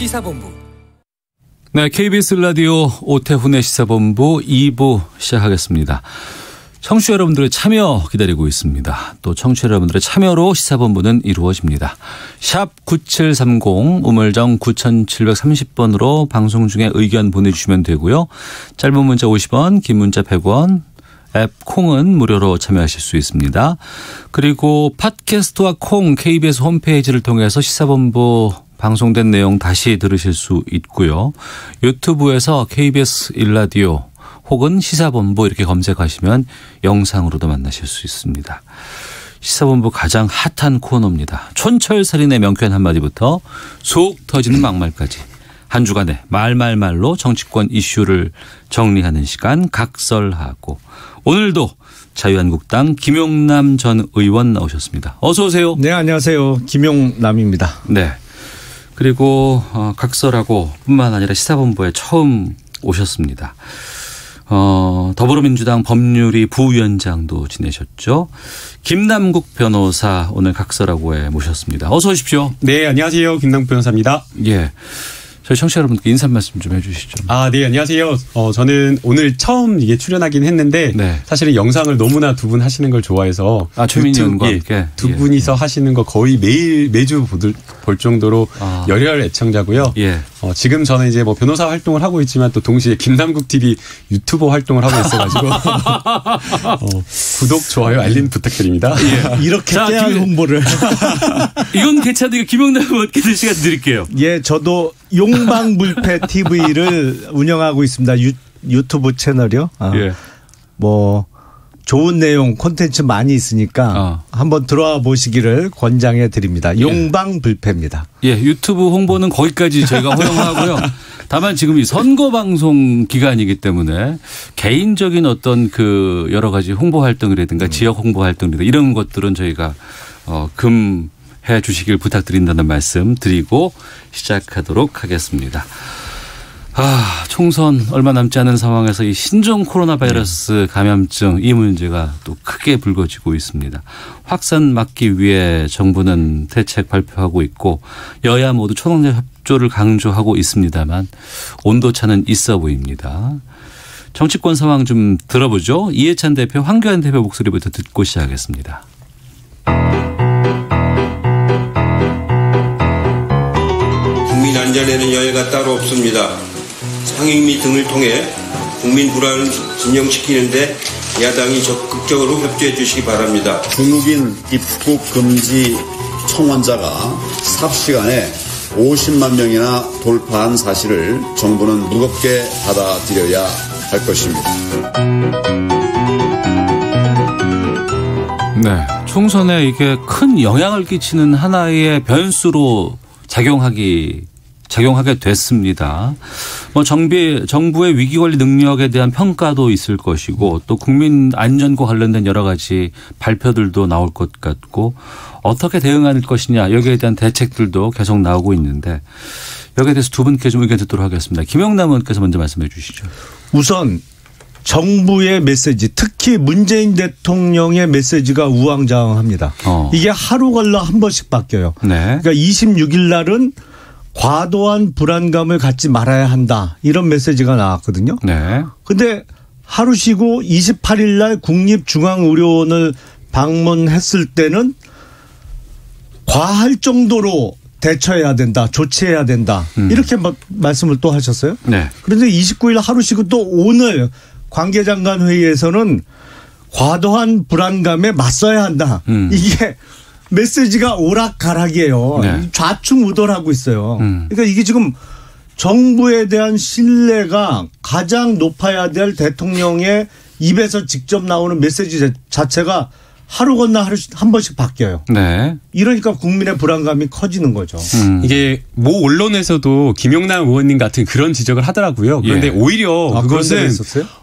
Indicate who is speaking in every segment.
Speaker 1: 시사본부.
Speaker 2: 네, KBS 라디오 오태훈의 시사본부 2부 시작하겠습니다. 청취자 여러분들의 참여 기다리고 있습니다. 또 청취자 여러분들의 참여로 시사본부는 이루어집니다. 샵 9730 우물정 9730번으로 방송 중에 의견 보내주시면 되고요. 짧은 문자 50원 긴 문자 100원 앱 콩은 무료로 참여하실 수 있습니다. 그리고 팟캐스트와 콩 KBS 홈페이지를 통해서 시사본부 방송된 내용 다시 들으실 수 있고요. 유튜브에서 KBS 일라디오 혹은 시사본부 이렇게 검색하시면 영상으로도 만나실 수 있습니다. 시사본부 가장 핫한 코너입니다. 촌철살인의 명쾌한 한마디부터 속 터지는 막말까지 한 주간의 말말말로 정치권 이슈를 정리하는 시간 각설하고 오늘도 자유한국당 김용남 전 의원 나오셨습니다. 어서 오세요.
Speaker 3: 네, 안녕하세요. 김용남입니다.
Speaker 2: 네. 그리고 어, 각설하고 뿐만 아니라 시사본부에 처음 오셨습니다. 어, 더불어민주당 법률위 부위원장도 지내셨죠. 김남국 변호사 오늘 각설하고에 모셨습니다. 어서 오십시오.
Speaker 4: 네, 안녕하세요. 김남국 변호사입니다.
Speaker 2: 예. 저희 청취자 여러분께 인사 말씀 좀 해주시죠.
Speaker 4: 아, 네, 안녕하세요. 어, 저는 오늘 처음 이게 출연하긴 했는데
Speaker 2: 네.
Speaker 4: 사실은 영상을 너무나 두 분 하시는 걸 좋아해서
Speaker 2: 아, 최민희 의원과
Speaker 4: 예,
Speaker 2: 함께?
Speaker 4: 두
Speaker 2: 예.
Speaker 4: 분이서 하시는 거 거의 매일 매주 보들, 볼 정도로
Speaker 2: 아.
Speaker 4: 열혈 애청자고요.
Speaker 2: 예.
Speaker 4: 어, 지금 저는 이제 뭐 변호사 활동을 하고 있지만 또 동시에 김남국 TV 유튜버 활동을 하고 있어가지고 어, 구독, 좋아요, 알림 부탁드립니다.
Speaker 3: 이렇게
Speaker 2: 자,
Speaker 3: 떼야
Speaker 2: 김-
Speaker 3: 홍보를.
Speaker 2: 이건 괜찮으니까 김용남 의원께서 시간 드릴게요.
Speaker 3: 예, 저도 용방불패 TV를 운영하고 있습니다. 유, 유튜브 채널이요. 아,
Speaker 2: 예.
Speaker 3: 뭐 좋은 내용 콘텐츠 많이 있으니까
Speaker 2: 어.
Speaker 3: 한번 들어와 보시기를 권장해 드립니다. 용방불패입니다.
Speaker 2: 예, 유튜브 홍보는 거기까지 저희가 허용하고요. 다만 지금 이 선거 방송 기간이기 때문에 개인적인 어떤 그 여러 가지 홍보 활동이라든가 지역 홍보 활동이라든가 이런 것들은 저희가 어 금 해 주시길 부탁드린다는 말씀 드리고 시작하도록 하겠습니다. 아, 총선 얼마 남지 않은 상황에서 이 신종 코로나 바이러스 감염증 이 문제가 또 크게 불거지고 있습니다. 확산 막기 위해 정부는 대책 발표하고 있고 여야 모두 초동적 협조를 강조하고 있습니다만 온도차는 있어 보입니다. 정치권 상황 좀 들어보죠. 이해찬 대표, 황교안 대표 목소리부터 듣고 시작하겠습니다.
Speaker 5: 안전에는 여해가 따로 없습니다. 상임위 등을 통해 국민 불안을 진정시키는데 야당이 적극적으로 협조해 주시기 바랍니다.
Speaker 6: 중국인 입국 금지 총원자가 삽시간에 50만 명이나 돌파한 사실을 정부는 무겁게 받아들여야 할 것입니다.
Speaker 2: 네. 총선에 이게 큰 영향을 끼치는 하나의 변수로 작용하기 작용하게 됐습니다. 뭐 정비 정부의 위기 관리 능력에 대한 평가도 있을 것이고 또 국민 안전과 관련된 여러 가지 발표들도 나올 것 같고 어떻게 대응할 것이냐 여기에 대한 대책들도 계속 나오고 있는데 여기에 대해서 두 분께 좀 의견 듣도록 하겠습니다. 김영남 의원께서 먼저 말씀해 주시죠.
Speaker 3: 우선 정부의 메시지, 특히 문재인 대통령의 메시지가 우왕좌왕합니다.
Speaker 2: 어.
Speaker 3: 이게 하루 걸러 한 번씩 바뀌어요.
Speaker 2: 네.
Speaker 3: 그러니까 26일 날은 과도한 불안감을 갖지 말아야 한다. 이런 메시지가 나왔거든요.
Speaker 2: 네.
Speaker 3: 근데 하루 쉬고 28일 날 국립중앙의료원을 방문했을 때는 과할 정도로 대처해야 된다. 조치해야 된다. 이렇게 막 말씀을 또 하셨어요.
Speaker 2: 네.
Speaker 3: 그런데 29일 하루 쉬고 또 오늘 관계장관 회의에서는 과도한 불안감에 맞서야 한다.
Speaker 2: 음.
Speaker 3: 이게 메시지가 오락가락이에요.
Speaker 2: 네.
Speaker 3: 좌충우돌하고 있어요.
Speaker 2: 음.
Speaker 3: 그러니까 이게 지금 정부에 대한 신뢰가 가장 높아야 될 대통령의 입에서 직접 나오는 메시지 자- 자체가 하루 건너 하루 한 번씩 바뀌어요.
Speaker 2: 네.
Speaker 3: 이러니까 국민의 불안감이 커지는 거죠.
Speaker 2: 음.
Speaker 4: 이게 모 언론에서도 김용남 의원님 같은 그런 지적을 하더라고요. 그런데
Speaker 2: 예.
Speaker 4: 오히려
Speaker 3: 아,
Speaker 4: 그것은?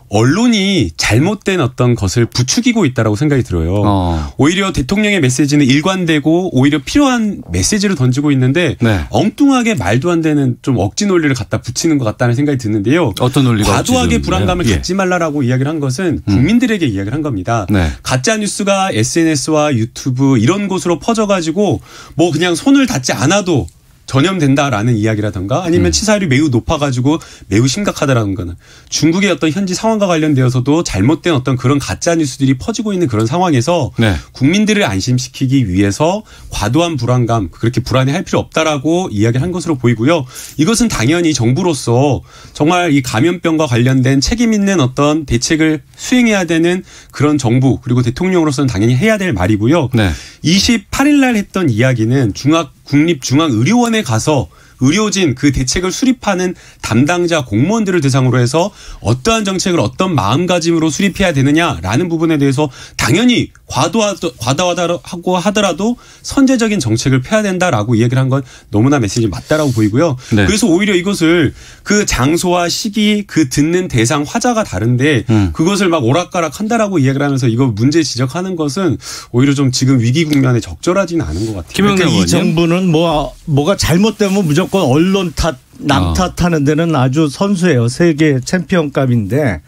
Speaker 4: 언론이 잘못된 어떤 것을 부추기고 있다라고 생각이 들어요.
Speaker 2: 어.
Speaker 4: 오히려 대통령의 메시지는 일관되고 오히려 필요한 메시지를 던지고 있는데
Speaker 2: 네.
Speaker 4: 엉뚱하게 말도 안 되는 좀 억지 논리를 갖다 붙이는 것 같다는 생각이 드는데요.
Speaker 2: 어떤 논리가
Speaker 4: 과도하게 불안감을.
Speaker 2: 음.
Speaker 4: 갖지 말라라고 이야기를 한 것은 국민들에게 이야기를 한 겁니다.
Speaker 2: 네.
Speaker 4: 가짜 뉴스가 SNS와 유튜브 이런 곳으로 퍼져가지고 뭐 그냥 손을 닿지 않아도 전염된다라는 이야기라든가 아니면 치사율이 매우 높아가지고 매우 심각하다라는 거는 중국의 어떤 현지 상황과 관련되어서도 잘못된 어떤 그런 가짜 뉴스들이 퍼지고 있는 그런 상황에서
Speaker 2: 네.
Speaker 4: 국민들을 안심시키기 위해서 과도한 불안감 그렇게 불안해할 필요 없다라고 이야기를 한 것으로 보이고요. 이것은 당연히 정부로서 정말 이 감염병과 관련된 책임 있는 어떤 대책을 수행해야 되는 그런 정부 그리고 대통령으로서는 당연히 해야 될 말이고요.
Speaker 2: 네.
Speaker 4: 28일 날 했던 이야기는 중앙 국립중앙의료원에 가서 의료진 그 대책을 수립하는 담당자 공무원들을 대상으로 해서 어떠한 정책을 어떤 마음가짐으로 수립해야 되느냐라는 부분에 대해서 당연히 과도하, 과도하다고 하더라도 선제적인 정책을 펴야 된다라고 이야기를 한 건 너무나 메시지 맞다라고 보이고요.
Speaker 2: 네.
Speaker 4: 그래서 오히려 이것을 그 장소와 시기 그 듣는 대상 화자가 다른데
Speaker 2: 음.
Speaker 4: 그것을 막 오락가락 한다라고 이야기를 하면서 이거 문제 지적하는 것은 오히려 좀 지금 위기 국면에 적절하지는 않은 것 같아요.
Speaker 2: 김영남
Speaker 3: 그러니까 이
Speaker 2: 의원님.
Speaker 3: 정부는 뭐 뭐가 잘못되면 무조건 언론 탓, 남
Speaker 2: 아.
Speaker 3: 탓하는 데는 아주 선수예요. 세계 챔피언급인데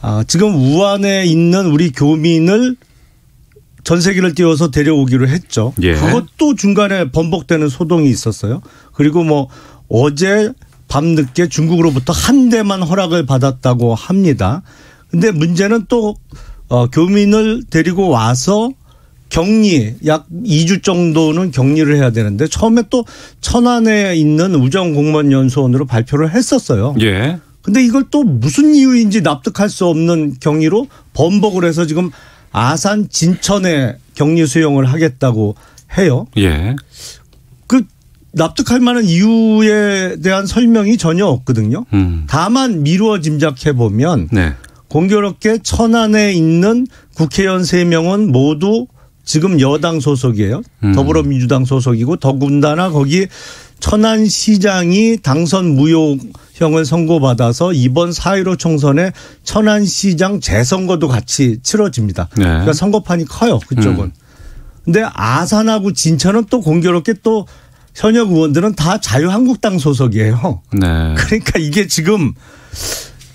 Speaker 3: 아, 지금 우한에 있는 우리 교민을 전 세계를 띄워서 데려오기로 했죠.
Speaker 2: 예.
Speaker 3: 그것도 중간에 번복되는 소동이 있었어요. 그리고 뭐 어제 밤늦게 중국으로부터 한 대만 허락을 받았다고 합니다. 근데 문제는 또 어, 교민을 데리고 와서 격리 약 2주 정도는 격리를 해야 되는데 처음에 또 천안에 있는 우정공무원연수원으로 발표를 했었어요.
Speaker 2: 예.
Speaker 3: 근데 이걸 또 무슨 이유인지 납득할 수 없는 경위로 번복을 해서 지금 아산 진천에 격리 수용을 하겠다고 해요.
Speaker 2: 예.
Speaker 3: 그 납득할 만한 이유에 대한 설명이 전혀 없거든요.
Speaker 2: 음.
Speaker 3: 다만 미루어 짐작해 보면
Speaker 2: 네.
Speaker 3: 공교롭게 천안에 있는 국회의원 세명은 모두 지금 여당 소속이에요.
Speaker 2: 음.
Speaker 3: 더불어민주당 소속이고 더군다나 거기 천안시장이 당선 무효형을 선고받아서 이번 4.15 총선에 천안시장 재선거도 같이 치러집니다.
Speaker 2: 네.
Speaker 3: 그러니까 선거판이 커요. 그쪽은.
Speaker 2: 음.
Speaker 3: 근데 아산하고 진천은 또 공교롭게 또 현역 의원들은 다 자유한국당 소속이에요.
Speaker 2: 네.
Speaker 3: 그러니까 이게 지금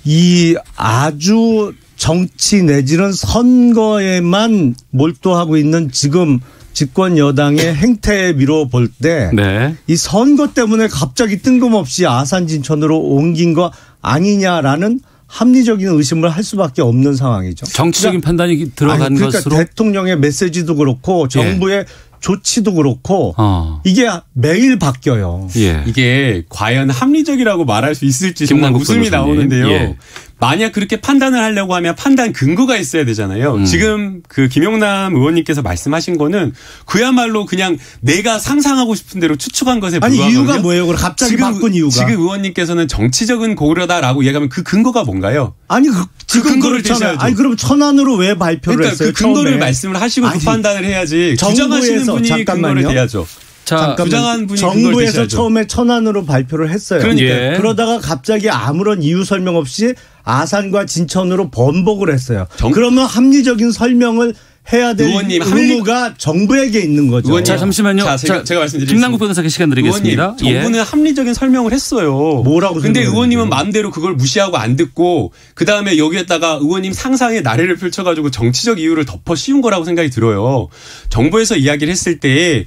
Speaker 3: 이 아주 정치 내지는 선거에만 몰두하고 있는 지금 집권 여당의 행태에 미뤄 볼때이
Speaker 2: 네.
Speaker 3: 선거 때문에 갑자기 뜬금없이 아산 진천으로 옮긴 거 아니냐라는 합리적인 의심을 할 수밖에 없는 상황이죠.
Speaker 2: 정치적인 판단이 들어간
Speaker 3: 아니, 그러니까
Speaker 2: 것으로.
Speaker 3: 대통령의 메시지도 그렇고 정부의 조치도 그렇고
Speaker 2: 어.
Speaker 3: 이게 매일 바뀌어요.
Speaker 2: 예.
Speaker 4: 이게 과연 합리적이라고 말할 수 있을지 정말 웃음이
Speaker 2: 변호사님.
Speaker 4: 나오는데요.
Speaker 2: 예.
Speaker 4: 만약 그렇게 판단을 하려고 하면 판단 근거가 있어야 되잖아요.
Speaker 2: 음.
Speaker 4: 지금 그 김용남 의원님께서 말씀하신 거는 그야말로 그냥 내가 상상하고 싶은 대로 추측한 것에
Speaker 3: 아니
Speaker 4: 불과하거든요.
Speaker 3: 이유가 뭐예요? 그럼 갑자기
Speaker 4: 지금,
Speaker 3: 바꾼 이유가
Speaker 4: 지금 의원님께서는 정치적인 고려다라고 얘기하면 그 근거가 뭔가요?
Speaker 3: 아니 그, 지금
Speaker 4: 근거를. 대셔야죠.
Speaker 3: 아니 그럼 천안으로 왜 발표를
Speaker 4: 그러니까
Speaker 3: 했어요?
Speaker 4: 그 근거를
Speaker 3: 처음에?
Speaker 4: 말씀을 하시고
Speaker 3: 아니,
Speaker 4: 그 판단을 해야지. 주장하시는 분이
Speaker 3: 잠깐만요.
Speaker 4: 근거를 대야죠.
Speaker 2: 자,
Speaker 3: 잠깐만.
Speaker 4: 부장한 분이 그걸
Speaker 3: 정부에서. 처음에 천안으로 발표를 했어요.
Speaker 2: 그러니까요. 예.
Speaker 3: 그러다가 갑자기 아무런 이유 설명 없이 아산과 진천으로 번복을 했어요.
Speaker 4: 정-
Speaker 3: 그러면 합리적인 설명을 해야 될
Speaker 4: 의원님, 합리-
Speaker 3: 의무가 정부에게 있는 거죠.
Speaker 4: 의원님,
Speaker 2: 자, 잠시만요.
Speaker 4: 자, 제가-
Speaker 2: 자,
Speaker 4: 제가 말씀드리겠습니다.
Speaker 2: 김남국 변호사께 시간 드리겠습니다.
Speaker 4: 의원님, 정부는 합리적인 설명을 했어요.
Speaker 3: 뭐라고
Speaker 4: 근데 의원님은? 마음대로 그걸 무시하고 안 듣고 그 다음에 여기에다가 의원님 상상의 나래를 펼쳐 가지고 정치적 이유를 덮어 씌운 거라고 생각이 들어요. 정부에서 이야기를 했을 때에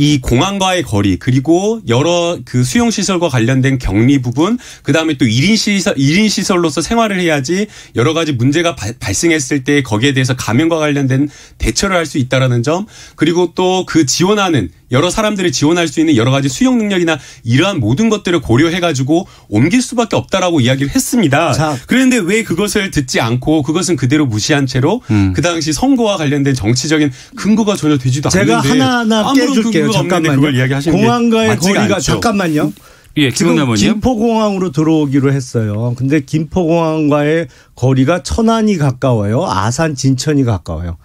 Speaker 4: 이 공항과의 거리 그리고 여러 그 수용 시설과 관련된 격리 부분 그다음에 또 1인 시설 1인 시설로서 생활을 해야지 여러 가지 문제가 바- 발생했을 때 거기에 대해서 감염과 관련된 대처를 할 수 있다라는 점 그리고 또 그 지원하는 여러 사람들이 지원할 수 있는 여러 가지 수용 능력이나 이러한 모든 것들을 고려해 가지고 옮길 수밖에 없다라고 이야기를 했습니다.
Speaker 3: 자.
Speaker 4: 그런데 왜 그것을 듣지 않고 그것은 그대로 무시한 채로
Speaker 2: 음.
Speaker 4: 그 당시 선거와 관련된 정치적인 근거가 전혀 되지도
Speaker 3: 제가
Speaker 4: 않는데
Speaker 3: 하나하나
Speaker 4: 아무런
Speaker 3: 깨줄게요. 잠깐만요.
Speaker 4: 그걸 이야기하시는 게
Speaker 3: 공항과의 거리가
Speaker 4: 않죠.
Speaker 3: 잠깐만요.
Speaker 2: 예,
Speaker 3: 지금. 김포공항으로 들어오기로 했어요. 근데 김포공항과의 거리가 천안이 가까워요. 아산 진천이 가까워요.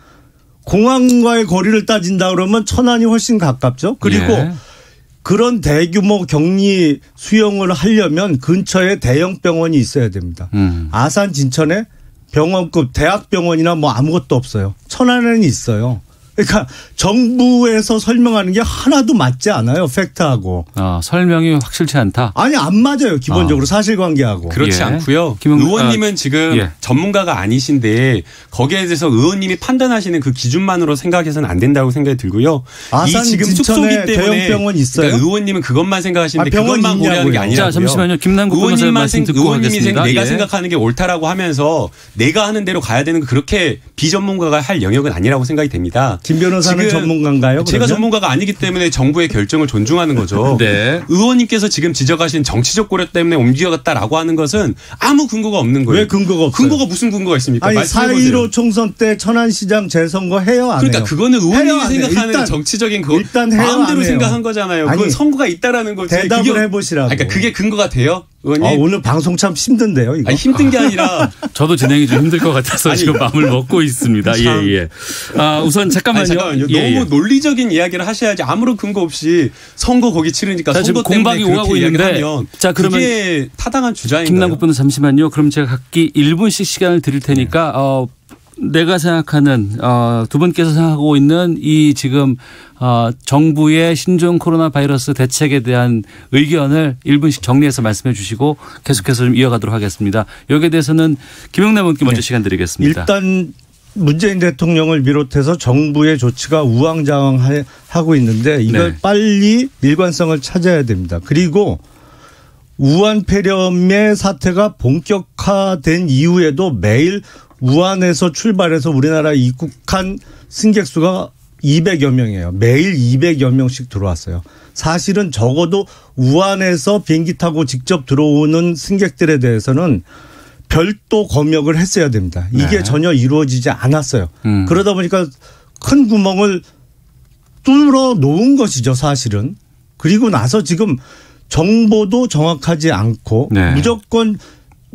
Speaker 3: 공항과의 거리를 따진다 그러면 천안이 훨씬 가깝죠. 그리고
Speaker 2: 예.
Speaker 3: 그런 대규모 격리 수용을 하려면 근처에 대형 병원이 있어야 됩니다.
Speaker 2: 음.
Speaker 3: 아산 진천에 병원급 대학병원이나 뭐 아무것도 없어요. 천안에는 있어요. 그러니까 정부에서 설명하는 게 하나도 맞지 않아요. 팩트하고.
Speaker 2: 아, 설명이 확실치 않다.
Speaker 3: 아니 안 맞아요. 기본적으로
Speaker 2: 아.
Speaker 3: 사실관계하고.
Speaker 4: 그렇지
Speaker 2: 예.
Speaker 4: 않고요.
Speaker 2: 김영-
Speaker 4: 의원님은
Speaker 2: 아,
Speaker 4: 지금
Speaker 2: 예.
Speaker 4: 전문가가 아니신데 거기에 대해서 의원님이 판단하시는 그 기준만으로 생각해서는 안 된다고 생각이 들고요.
Speaker 3: 아산 진천에 대형 병원 있어요?
Speaker 4: 그러니까 의원님은 그것만 생각하시는데
Speaker 3: 아, 병원
Speaker 4: 그것만 고려하는 게. 아니라고요.
Speaker 2: 자, 잠시만요. 김남국
Speaker 4: 의원님만
Speaker 2: 말씀
Speaker 4: 생-
Speaker 2: 듣고
Speaker 4: 의원님이
Speaker 2: 하겠습니다.
Speaker 4: 생- 내가
Speaker 2: 예.
Speaker 4: 생각하는 게 옳다라고 하면서 내가 하는 대로 가야 되는 거 그렇게 비전문가가 할 영역은 아니라고 생각이 됩니다.
Speaker 3: 김 변호사는 전문가인가요?
Speaker 4: 제가
Speaker 3: 그러면?
Speaker 4: 전문가가 아니기 때문에 정부의 결정을 존중하는 거죠.
Speaker 2: 네.
Speaker 4: 의원님께서 지금 지적하신 정치적 고려 때문에 옮겨갔다라고 하는 것은 아무 근거가 없는 거예요.
Speaker 3: 왜 근거가 없어요?
Speaker 4: 근거가 무슨 근거가 있습니까?
Speaker 3: 아니
Speaker 4: 말씀해보세요.
Speaker 3: 4.15 총선 때 천안시장 재선거 해요 안
Speaker 4: 그러니까
Speaker 3: 해요?
Speaker 4: 그거는 의원님이? 생각하는
Speaker 3: 일단-
Speaker 4: 정치적인 그
Speaker 3: 일단
Speaker 4: 마음대로? 생각한 거잖아요. 그건 선거가 있다라는 거지.
Speaker 3: 대답을.
Speaker 4: 아니, 그러니까 그게 근거가 돼요, 의원님?
Speaker 3: 아, 오늘 방송 참 힘든데요 이거.
Speaker 4: 아니, 힘든 게 아니라
Speaker 2: 저도 진행이 좀 힘들 것 같아서
Speaker 4: 아니,
Speaker 2: 지금 마음을 먹고 있습니다. 예,
Speaker 4: 참.
Speaker 2: 예. 아, 우선 잠깐만요.
Speaker 4: 아니, 잠깐만요.
Speaker 2: 예,
Speaker 4: 너무
Speaker 2: 예.
Speaker 4: 논리적인 이야기를 하셔야지 아무런 근거 없이 선거 거기 치르니까
Speaker 2: 자,
Speaker 4: 선거
Speaker 2: 지금 공방이 오가고 있는데 자, 그러면
Speaker 4: 타당한 주장인가요?
Speaker 2: 김남국 변호 잠시만요. 그럼 제가 각기 1분씩 시간을 드릴 테니까
Speaker 4: 네.
Speaker 2: 어 내가 생각하는 어, 두 분께서 생각하고 있는 이 지금 어, 정부의 신종 코로나 바이러스 대책에 대한 의견을 1분씩 정리해서 말씀해 주시고 계속해서 좀 이어가도록 하겠습니다. 여기에 대해서는 김영남 의원께 먼저 시간 드리겠습니다.
Speaker 3: 일단 문재인 대통령을 비롯해서 정부의 조치가 우왕좌왕하고 있는데 이걸
Speaker 2: 네.
Speaker 3: 빨리 일관성을 찾아야 됩니다. 그리고 우한 폐렴의 사태가 본격화된 이후에도 매일 우한에서 출발해서 우리나라에 입국한 승객 수가 200여 명이에요. 매일 200여 명씩 들어왔어요. 사실은 적어도 우한에서 비행기 타고 직접 들어오는 승객들에 대해서는 별도 검역을 했어야 됩니다. 이게
Speaker 2: 네.
Speaker 3: 전혀 이루어지지 않았어요.
Speaker 2: 음.
Speaker 3: 그러다 보니까 큰 구멍을 뚫어 놓은 것이죠, 사실은. 그리고 나서 지금 정보도 정확하지 않고
Speaker 2: 네.
Speaker 3: 무조건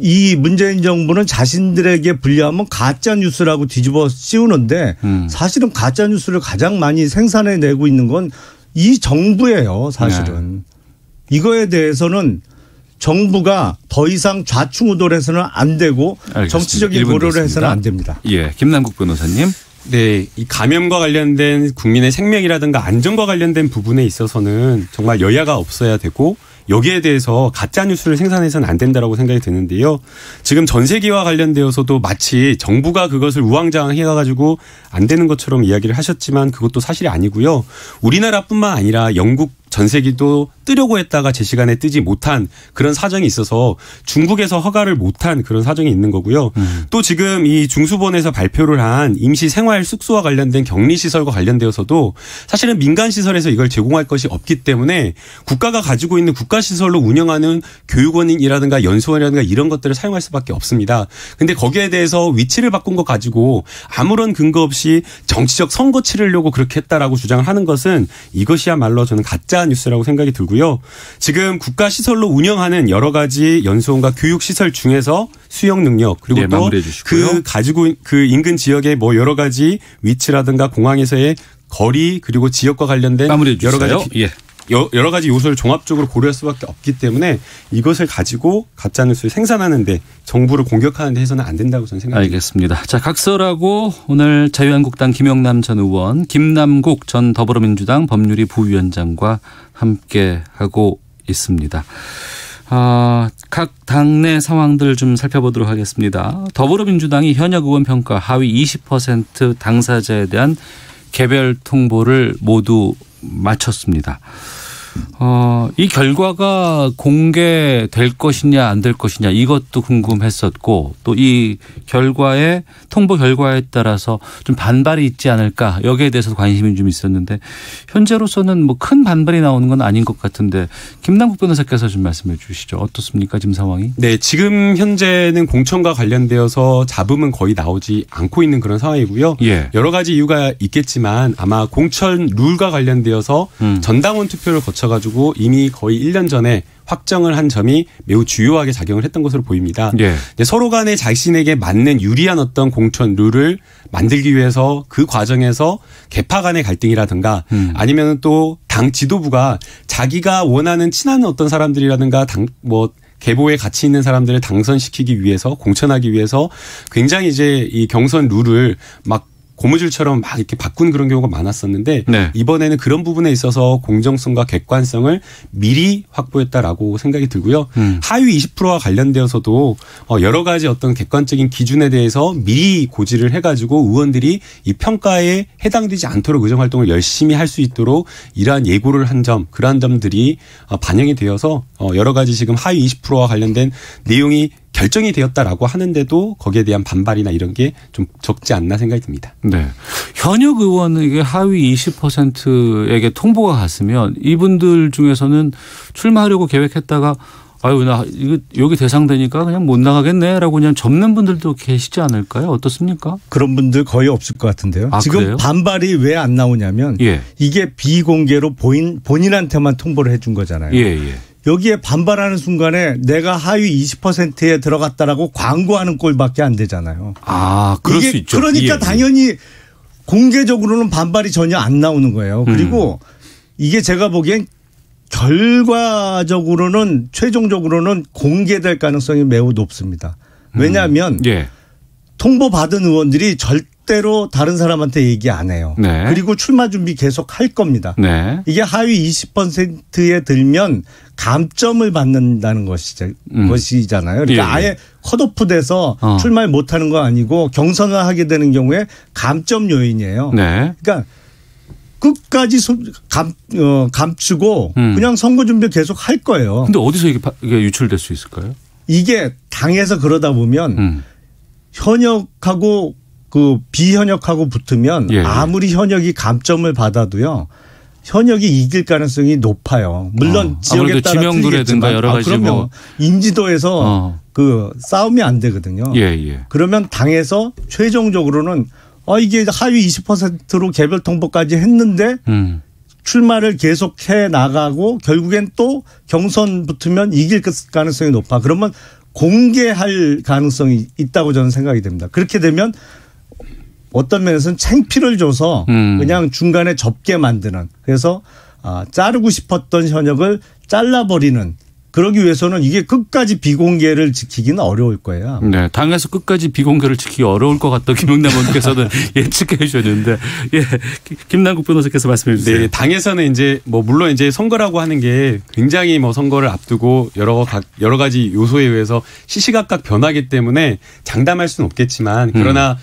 Speaker 3: 이 문재인 정부는 자신들에게 불리하면 가짜 뉴스라고 뒤집어 씌우는데
Speaker 2: 음.
Speaker 3: 사실은 가짜 뉴스를 가장 많이 생산해 내고 있는 건 이 정부예요, 사실은. 이거에 대해서는 정부가 더 이상 좌충우돌해서는 안 되고
Speaker 2: 알겠습니다.
Speaker 3: 정치적인 고려를 해서는. 안 됩니다.
Speaker 2: 예, 김남국 변호사님.
Speaker 4: 네, 이 감염과 관련된 국민의 생명이라든가 안전과 관련된 부분에 있어서는 정말 여야가 없어야 되고 여기에 대해서 가짜 뉴스를 생산해서는 안 된다라고 생각이 드는데요. 지금 전 세계와 관련되어서도 마치 정부가 그것을 우왕좌왕 해가지고 안 되는 것처럼 이야기를 하셨지만 그것도 사실이 아니고요. 우리나라뿐만 아니라 영국 전세기도 뜨려고 했다가 제 시간에 뜨지 못한 그런 사정이 있어서 중국에서 허가를 못한 그런 사정이 있는 거고요. 또 지금 이 중수본에서 발표를 한 임시 생활 숙소와 관련된 격리 시설과 관련되어서도 사실은 민간 시설에서 이걸 제공할 것이 없기 때문에 국가가 가지고 있는 국가 시설로 운영하는 교육원이라든가 연수원이라든가 이런 것들을 사용할 수밖에 없습니다. 근데 거기에 대해서 위치를 바꾼 것 가지고 아무런 근거 없이 정치적 선거 치르려고 그렇게 했다라고 주장을 하는 것은 이것이야말로 저는 가짜 뉴스라고 생각이 들고요. 지금 국가 시설로 운영하는 여러 가지 연수원과 교육 시설 중에서 수용 능력 그리고
Speaker 2: 네,
Speaker 4: 또
Speaker 2: 마무리해 주시고요.
Speaker 4: 그 가지고 그 인근 지역의 뭐 여러 가지 위치라든가 공항에서의 거리 그리고 지역과 관련된. 여러 가지
Speaker 2: 예.
Speaker 4: 여- 여러 가지 요소를 종합적으로 고려할 수밖에 없기 때문에 이것을 가지고 가짜 뉴스를 생산하는데 정부를 공격하는데 해서는 안 된다고 저는 생각합니다.
Speaker 2: 알겠습니다. 자, 각설하고 오늘 자유한국당 김영남 전 의원, 김남국 전 더불어민주당 법률위 부위원장과 함께 하고 있습니다. 아, 각 당내 상황들 좀 살펴보도록 하겠습니다. 더불어민주당이 현역 의원 평가 하위 20% 당사자에 대한 개별 통보를 모두 마쳤습니다. 어, 이 결과가 공개될 것이냐 안 될 것이냐 이것도 궁금했었고 또 이 결과에 통보 결과에 따라서 좀 반발이 있지 않을까 여기에 대해서 관심이 좀 있었는데 현재로서는 뭐 큰 반발이 나오는 건 아닌 것 같은데 김남국 변호사께서 좀 말씀해 주시죠 어떻습니까 지금 상황이?
Speaker 4: 네, 지금 현재는 공천과 관련되어서 잡음은 거의 나오지 않고 있는 그런 상황이고요.
Speaker 2: 예.
Speaker 4: 여러 가지 이유가 있겠지만 아마 공천 룰과 관련되어서
Speaker 2: 음.
Speaker 4: 전당원 투표를 거쳐 가지고 이미 거의 1년 전에 확정을 한 점이 매우 주요하게 작용을 했던 것으로 보입니다.
Speaker 2: 예.
Speaker 4: 네, 서로 간에 자신에게 맞는 유리한 어떤 공천 룰을 만들기 위해서 그 과정에서 개파 간의 갈등이라든가
Speaker 2: 음.
Speaker 4: 아니면 또 당 지도부가 자기가 원하는 친한 어떤 사람들이라든가 당뭐 계보에 가치 있는 사람들을 당선시키기 위해서 공천하기 위해서 굉장히 이제 이 경선 룰을 막 고무줄처럼 막 이렇게 바꾼 그런 경우가 많았었는데
Speaker 2: 네.
Speaker 4: 이번에는 그런 부분에 있어서 공정성과 객관성을 미리 확보했다라고 생각이 들고요.
Speaker 2: 음.
Speaker 4: 하위 20%와 관련되어서도 어, 여러 가지 어떤 객관적인 기준에 대해서 미리 고지를 해가지고 의원들이 이 평가에 해당되지 않도록 의정 활동을 열심히 할 수 있도록 이러한 예고를 한 점, 그러한 점들이 어, 반영이 되어서 어, 여러 가지 지금 하위 20%와 관련된 내용이 결정이 되었다라고 하는데도 거기에 대한 반발이나 이런 게 좀 적지 않나 생각이 듭니다.
Speaker 2: 네. 현역 의원에게 하위 20%에게 통보가 갔으면 이분들 중에서는 출마하려고 계획했다가 아유 나 이거 여기 대상되니까 그냥 못 나가겠네라고 그냥 접는 분들도 계시지 않을까요? 어떻습니까?
Speaker 3: 그런 분들 거의 없을 것 같은데요.
Speaker 2: 아,
Speaker 3: 지금
Speaker 2: 그래요?
Speaker 3: 반발이 왜 안 나오냐면
Speaker 2: 예.
Speaker 3: 이게 비공개로 본인 본인한테만 통보를 해준 거잖아요.
Speaker 2: 예, 예.
Speaker 3: 여기에 반발하는 순간에 내가 하위 20%에 들어갔다라고 광고하는 꼴밖에 안 되잖아요.
Speaker 2: 아, 그럴 수 있죠.
Speaker 3: 그러니까
Speaker 2: 예,
Speaker 3: 당연히 공개적으로는 반발이 전혀 안 나오는 거예요. 그리고 이게 제가 보기엔 결과적으로는 최종적으로는 공개될 가능성이 매우 높습니다. 왜냐하면
Speaker 2: 예.
Speaker 3: 통보 받은 의원들이 절대 로 다른 사람한테 얘기 안 해요.
Speaker 2: 네.
Speaker 3: 그리고 출마 준비 계속 할 겁니다.
Speaker 2: 네.
Speaker 3: 이게 하위 20%에 들면 감점을 받는다는 것이죠.
Speaker 2: 음.
Speaker 3: 것이잖아요. 그러니까
Speaker 2: 예, 예.
Speaker 3: 아예 컷오프돼서
Speaker 2: 어.
Speaker 3: 출마를 못하는 거 아니고 경선을 하게 되는 경우에 감점 요인이에요.
Speaker 2: 네.
Speaker 3: 그러니까 끝까지 소- 감, 어, 감추고
Speaker 2: 음.
Speaker 3: 그냥 선거 준비 계속 할 거예요.
Speaker 2: 근데 어디서 이게 유출될 수 있을까요?
Speaker 3: 이게 당에서 그러다 보면
Speaker 2: 음.
Speaker 3: 현역하고 그 비현역하고 붙으면
Speaker 2: 예, 예.
Speaker 3: 아무리 현역이 감점을 받아도요. 현역이 이길 가능성이 높아요. 물론
Speaker 2: 어,
Speaker 3: 지역에 따라
Speaker 2: 지명도라든가. 여러 가지
Speaker 3: 아, 그럼요.
Speaker 2: 뭐.
Speaker 3: 인지도에서
Speaker 2: 어.
Speaker 3: 그 싸움이 안 되거든요.
Speaker 2: 예, 예.
Speaker 3: 그러면 당에서 최종적으로는 아 이게 하위 20%로 개별 통보까지 했는데
Speaker 2: 음.
Speaker 3: 출마를 계속해 나가고 결국엔 또 경선 붙으면 이길 가능성이 높아. 그러면 공개할 가능성이 있다고 저는 생각이 됩니다. 그렇게 되면 어떤 면에서는 챙피를 줘서
Speaker 2: 음.
Speaker 3: 그냥 중간에 접게 만드는 그래서 아, 자르고 싶었던 현역을 잘라버리는 그러기 위해서는 이게 끝까지 비공개를 지키기는 어려울 거예요.
Speaker 2: 네. 당에서 끝까지 비공개를 지키기 어려울 것 같다. 김영남 의원께서는 예측해 주셨는데. 예. 김남국 변호사께서 말씀해 주세요.
Speaker 4: 네, 당에서는 이제 뭐 물론 이제 선거라고 하는 게 굉장히 뭐 선거를 앞두고 여러 가, 여러 가지 요소에 의해서 시시각각 변하기 때문에 장담할 수는 없겠지만 그러나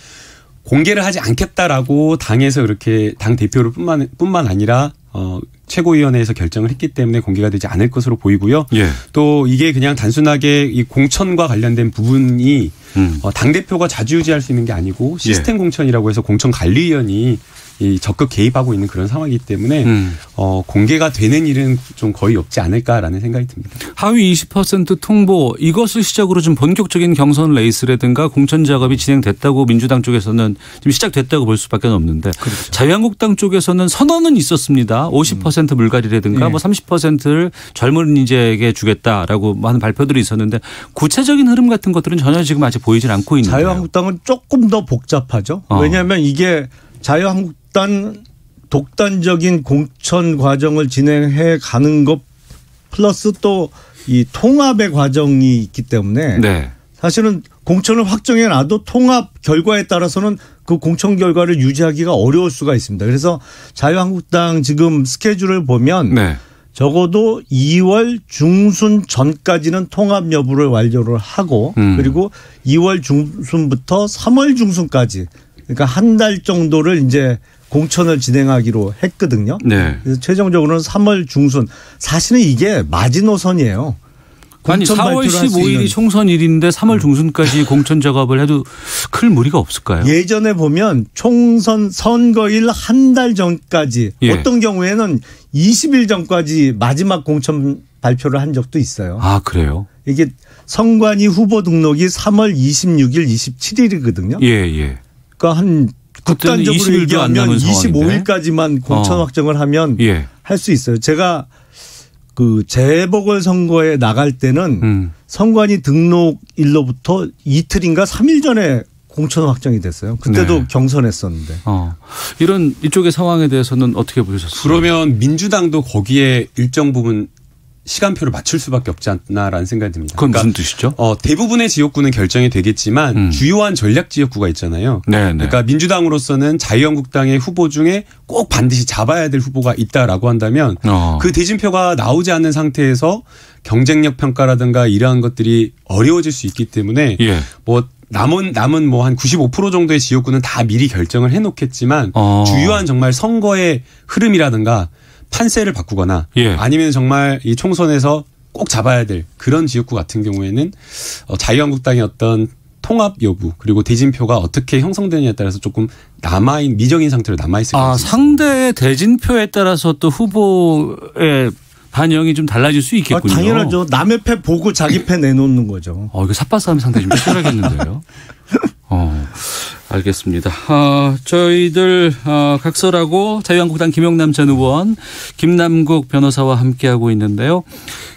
Speaker 4: 공개를 하지 않겠다라고 당에서 이렇게 당 대표를 뿐만 뿐만 아니라 어 최고위원회에서 결정을 했기 때문에 공개가 되지 않을 것으로 보이고요.
Speaker 2: 예.
Speaker 4: 또 이게 그냥 단순하게 이 공천과 관련된 부분이
Speaker 2: 음.
Speaker 4: 어, 당 대표가 자주유지할 수 있는 게 아니고 시스템 공천이라고 해서 공천관리위원이 이 적극 개입하고 있는 그런 상황이기 때문에
Speaker 2: 음.
Speaker 4: 어, 공개가 되는 일은 좀 거의 없지 않을까라는 생각이 듭니다.
Speaker 2: 하위 20% 통보 이것을 시작으로 좀 본격적인 경선 레이스라든가 공천 작업이 진행됐다고 민주당 쪽에서는 지금 시작됐다고 볼 수밖에 없는데 자유한국당 쪽에서는 선언은 있었습니다. 50% 물갈이라든가
Speaker 3: 네.
Speaker 2: 뭐 30%를 젊은 인재에게 주겠다라고 하는 발표들이 있었는데 구체적인 흐름 같은 것들은 전혀 지금 아직 보이질 않고 있는데요.
Speaker 3: 자유한국당은 조금 더 복잡하죠.
Speaker 2: 어.
Speaker 3: 왜냐하면 이게 자유한국당 독단적인 공천 과정을 진행해 가는 것 플러스 또 이 통합의 과정이 있기 때문에
Speaker 2: 네.
Speaker 3: 사실은 공천을 확정해 놔도 통합 결과에 따라서는 그 공천 결과를 유지하기가 어려울 수가 있습니다. 그래서 자유한국당 지금 스케줄을 보면
Speaker 2: 네.
Speaker 3: 적어도 2월 중순 전까지는 통합 여부를 완료를 하고
Speaker 2: 음.
Speaker 3: 그리고 2월 중순부터 3월 중순까지 그러니까 한 달 정도를 이제 공천을 진행하기로 했거든요.
Speaker 2: 네.
Speaker 3: 그래서 최종적으로는 3월 중순. 사실은 이게 마지노선이에요.
Speaker 2: 아니
Speaker 3: 공천
Speaker 2: 4월
Speaker 3: 발표를 할수
Speaker 2: 15일이
Speaker 3: 있는.
Speaker 2: 총선일인데 3월 중순까지 공천 작업을 해도 클 무리가 없을까요?
Speaker 3: 예전에 보면 총선 선거일 한 달 전까지
Speaker 2: 예.
Speaker 3: 어떤 경우에는 20일 전까지 마지막 공천 발표를 한 적도 있어요.
Speaker 2: 아 그래요?
Speaker 3: 이게 선관위 후보 등록이 3월 26일, 27일이거든요.
Speaker 2: 예 예.
Speaker 3: 그러니까 한 극단적으로
Speaker 2: 20일도 안
Speaker 3: 얘기하면
Speaker 2: 남은 상황인데.
Speaker 3: 25일까지만 공천
Speaker 2: 어.
Speaker 3: 확정을 하면
Speaker 2: 예.
Speaker 3: 할수 있어요. 제가 그 재보궐 선거에 나갈 때는
Speaker 2: 음.
Speaker 3: 선관위 등록일로부터 이틀인가 3일 전에 공천 확정이 됐어요. 그때도
Speaker 2: 네.
Speaker 3: 경선했었는데.
Speaker 2: 어. 이런 이쪽의 상황에 대해서는 어떻게 보셨어요?
Speaker 4: 그러면 민주당도 거기에 일정 부분 시간표를 맞출 수밖에 없지 않나라는 생각이 듭니다.
Speaker 2: 그건
Speaker 4: 그러니까
Speaker 2: 무슨 뜻이죠?
Speaker 4: 어, 대부분의 지역구는 결정이 되겠지만
Speaker 2: 음.
Speaker 4: 주요한 전략 지역구가 있잖아요.
Speaker 2: 네, 네.
Speaker 4: 그러니까 민주당으로서는 자유한국당의 후보 중에 꼭 반드시 잡아야 될 후보가 있다라고 한다면
Speaker 2: 어.
Speaker 4: 그 대진표가 나오지 않는 상태에서 경쟁력 평가라든가 이러한 것들이 어려워질 수 있기 때문에
Speaker 2: 예.
Speaker 4: 뭐 남은 남은 뭐 한 95% 정도의 지역구는 다 미리 결정을 해놓겠지만
Speaker 2: 어.
Speaker 4: 주요한 정말 선거의 흐름이라든가 판세를 바꾸거나
Speaker 2: 예.
Speaker 4: 아니면 정말 이 총선에서 꼭 잡아야 될 그런 지역구 같은 경우에는 어, 자유한국당의 어떤 통합 여부 그리고 대진표가 어떻게 형성되느냐에 따라서 조금 남아있 미정인 상태로 남아 있을
Speaker 2: 아,
Speaker 4: 가능성이 있습니다.
Speaker 2: 상대의 대진표에 따라서 또 후보의 반영이 좀 달라질 수
Speaker 3: 아,
Speaker 2: 있겠군요.
Speaker 3: 당연하죠. 남의 패 보고 자기 패 내놓는 거죠.
Speaker 2: 어, 이거 삿바 싸움 상당히 좀 치열하겠는데요. 어, 알겠습니다. 어, 저희들 어, 각설하고 자유한국당 김영남 전 의원, 김남국 변호사와 함께하고 있는데요.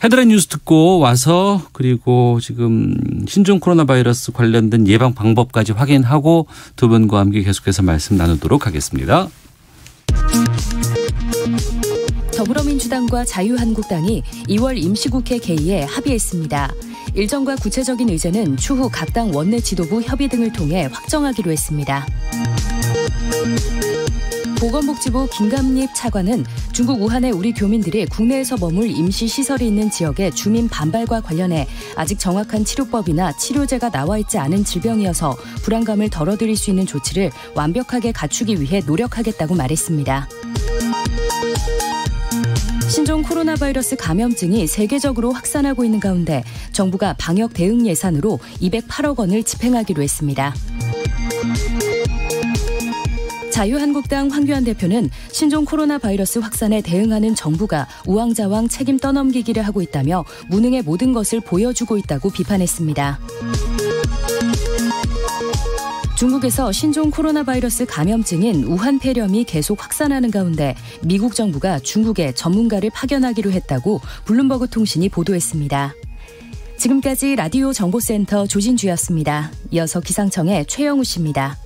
Speaker 2: 헤드라인 뉴스 듣고 와서 그리고 지금 신종 코로나 바이러스 관련된 예방 방법까지 확인하고 두 분과 함께 계속해서 말씀 나누도록 하겠습니다.
Speaker 1: 더불어민주당과 자유한국당이 2월 임시국회 개의에 합의했습니다. 일정과 구체적인 의제는 추후 각 당 원내 지도부 협의 등을 통해 확정하기로 했습니다. 보건복지부 김감립 차관은 중국 우한의 우리 교민들이 국내에서 머물 임시 시설이 있는 지역의 주민 반발과 관련해 아직 정확한 치료법이나 치료제가 나와 있지 않은 질병이어서 불안감을 덜어드릴 수 있는 조치를 완벽하게 갖추기 위해 노력하겠다고 말했습니다. 신종 코로나 바이러스 감염증이 세계적으로 확산하고 있는 가운데 정부가 방역 대응 예산으로 208억 원을 집행하기로 했습니다. 자유한국당 황교안 대표는 신종 코로나 바이러스 확산에 대응하는 정부가 우왕좌왕 책임 떠넘기기를 하고 있다며 무능의 모든 것을 보여주고 있다고 비판했습니다. 중국에서 신종 코로나 바이러스 감염증인 우한 폐렴이 계속 확산하는 가운데 미국 정부가 중국에 전문가를 파견하기로 했다고 블룸버그 통신이 보도했습니다. 지금까지 라디오 정보센터 조진주였습니다. 이어서 기상청의 최영우 씨입니다.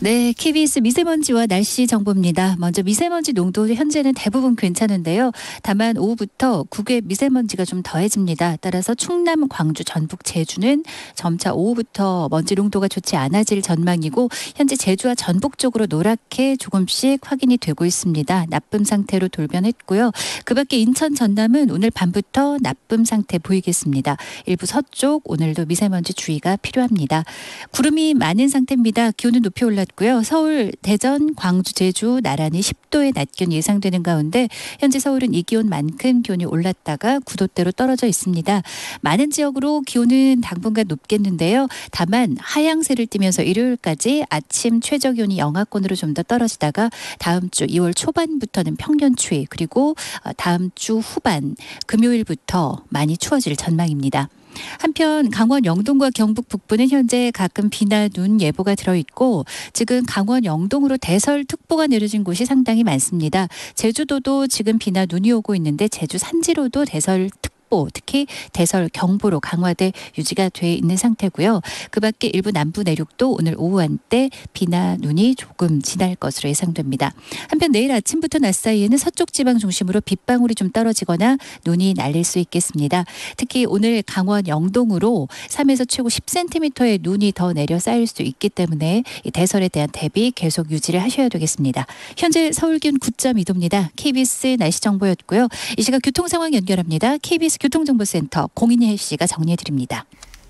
Speaker 7: 네, KBS 미세먼지와 날씨 정보입니다. 먼저 미세먼지 농도 현재는 대부분 괜찮은데요. 다만 오후부터 국외 미세먼지가 좀 더해집니다. 따라서 충남, 광주, 전북, 제주는 점차 오후부터 먼지 농도가 좋지 않아질 전망이고 현재 제주와 전북 쪽으로 노랗게 조금씩 확인이 되고 있습니다. 나쁨 상태로 돌변했고요. 그밖에 인천, 전남은 오늘 밤부터 나쁨 상태 보이겠습니다. 일부 서쪽 오늘도 미세먼지 주의가 필요합니다. 구름이 많은 상태입니다. 기온은 높이 올랐 고요 서울, 대전, 광주, 제주 나란히 10도의 낮 기온 예상되는 가운데 현재 서울은 이 기온만큼 기온이 올랐다가 9도대로 떨어져 있습니다. 많은 지역으로 기온은 당분간 높겠는데요. 다만 하향세를 띠면서 일요일까지 아침 최저 기온이 영하권으로 좀 더 떨어지다가 다음 주 2월 초반부터는 평년 추위 그리고 다음 주 후반 금요일부터 많이 추워질 전망입니다. 한편 강원 영동과 경북 북부는 현재 가끔 비나 눈 예보가 들어 있고 지금 강원 영동으로 대설특보가 내려진 곳이 상당히 많습니다. 제주도도 지금 비나 눈이 오고 있는데 제주 산지로도 대설특보 특히 대설 경보로 강화돼 유지가 돼 있는 상태고요. 그 밖에 일부 남부 내륙도 오늘 오후 한때 비나 눈이 조금 지날 것으로 예상됩니다. 한편 내일 아침부터 낮 사이에는 서쪽 지방 중심으로 빗방울이 좀 떨어지거나 눈이 날릴 수 있겠습니다. 특히 오늘 강원 영동으로 3에서 최고 10cm의 눈이 더 내려 쌓일 수 있기 때문에 대설에 대한 대비 계속 유지를 하셔야 되겠습니다. 현재 서울 기온 9.2도입니다. KBS 날씨 정보였고요. 이 시각 교통 상황 연결합니다. KBS 교통정보센터 공인혜 씨가 정리해 드립니다.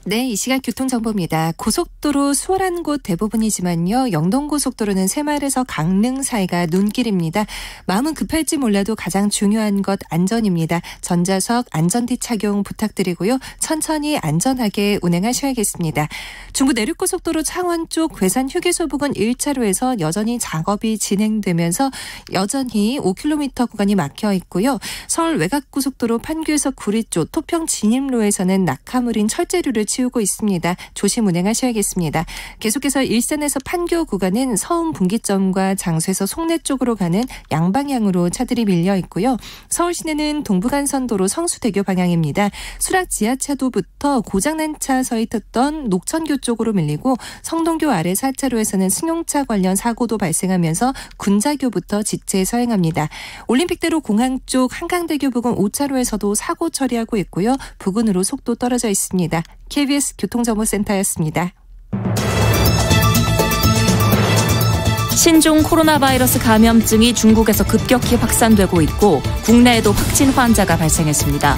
Speaker 8: 네, 이 시각 교통정보입니다. 고속도로 수월한 곳 대부분이지만요. 영동고속도로는 새마을에서 강릉 사이가 눈길입니다. 마음은 급할지 몰라도 가장 중요한 것 안전입니다. 전자석 안전띠 착용 부탁드리고요. 천천히 안전하게 운행하셔야겠습니다. 중부 내륙고속도로 창원 쪽 괴산 휴게소 부근 1차로에서 여전히 작업이 진행되면서 여전히 5km 구간이 막혀 있고요. 서울 외곽고속도로 판교에서 구리 쪽 토평 진입로에서는 낙하물인 철제류를 치우고 있습니다. 조심 운행하셔야겠습니다. 계속해서 일산에서 판교 구간은 서운 분기점과 장수에서 송내 쪽으로 가는 양방향으로 차들이 밀려 있고요. 서울 시내는 동부간선도로 성수대교 방향입니다. 수락 지하차도부터 고장난 차 서 있었던 녹천교 쪽으로 밀리고 성동교 아래 4차로에서는 승용차 관련 사고도 발생하면서 군자교부터 지체 서행합니다. 올림픽대로 공항 쪽 한강대교 부근 5차로에서도 사고 처리하고 있고요. 부근으로 속도 떨어져 있습니다. KBS 교통정보센터였습니다.
Speaker 9: 신종 코로나 바이러스 감염증이 중국에서 급격히 확산되고 있고 국내에도 확진 환자가 발생했습니다.